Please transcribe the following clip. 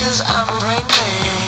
cause I'm breaking.